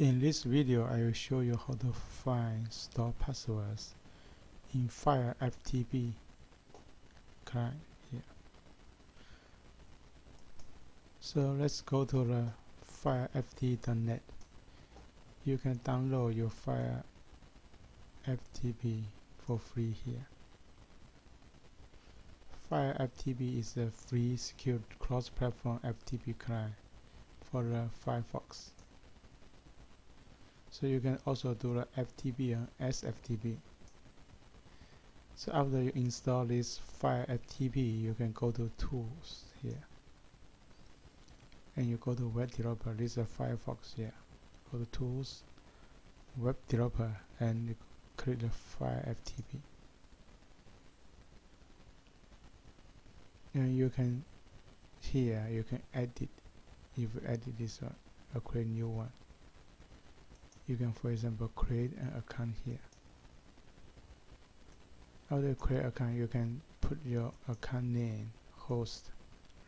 In this video, I will show you how to find store passwords in Fire FTP client here. So let's go to the fireftp.net. You can download your Fire FTP for free here. Fire FTP is a free secure cross-platform FTP client for the Firefox. So you can also do the FTP and uh, SFTP. So after you install this Fire FTP, you can go to Tools here. And you go to Web Developer, this is Firefox here. Go to Tools, Web Developer, and click the Fire FTP. And you can, here, you can edit. If you edit this one, or create new one you can for example create an account here. After create account? You can put your account name host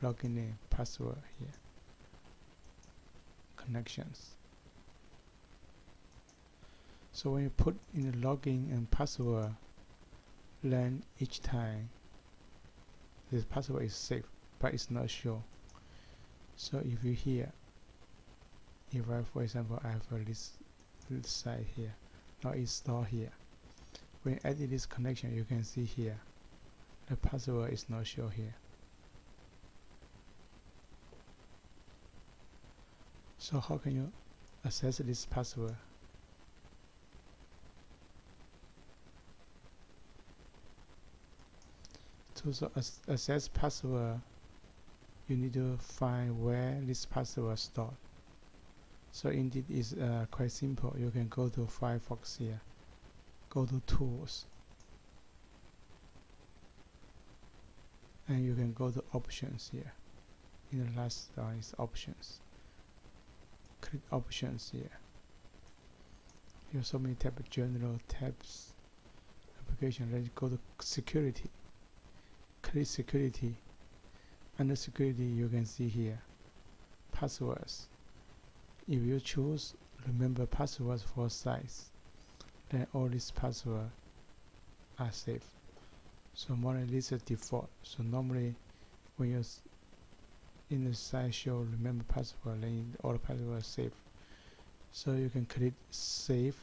login name password here. Connections. So when you put in the login and password then each time this password is safe but it's not sure. So if you here if I for example I have a list side here now install here. When you edit this connection you can see here the password is not shown here. So how can you access this password? To access password you need to find where this password is stored so indeed it's uh, quite simple. You can go to Firefox here. Go to tools. And you can go to options here. In the last one is options. Click options here. Have so many tabs general tabs application. Let's go to security. Click security. Under security you can see here. Passwords if you choose remember passwords for size, then all these passwords are safe. So more this is default. So normally when you're in the site show remember password, then all the passwords are safe. So you can click save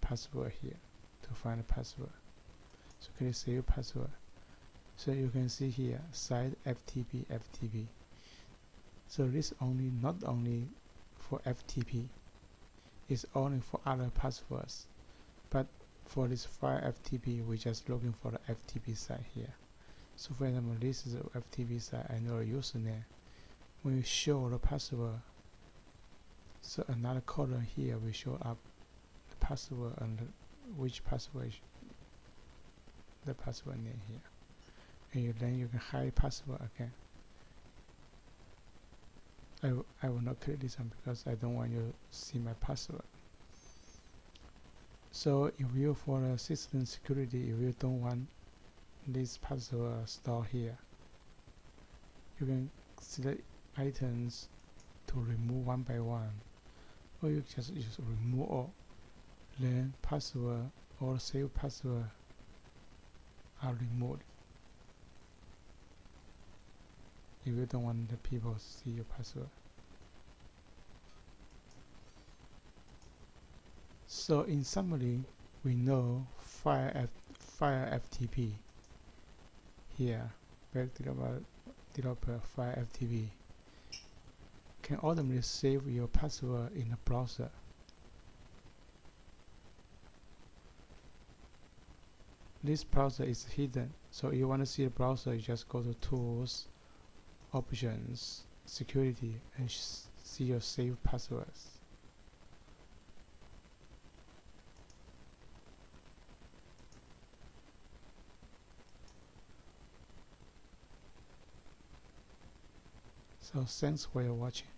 password here to find the password. So click save password. So you can see here site FTP FTP. So this only not only for FTP is only for other passwords but for this Fire FTP we're just looking for the FTP site here. So for example this is the FTP site and a username. When you show the password so another column here will show up the password and the, which password the password name here. And you, then you can hide password again I, I will not click this one because I don't want you to see my password. So if you for the system security if you don't want this password stored here you can select items to remove one by one or you just just remove all. Then password or save password are removed if you don't want the people to see your password. So in summary, we know Fire, F Fire FTP here, to the developer Fire FTP can automatically save your password in the browser. This browser is hidden, so if you want to see the browser, you just go to Tools, options security and see your saved passwords. So thanks for your watching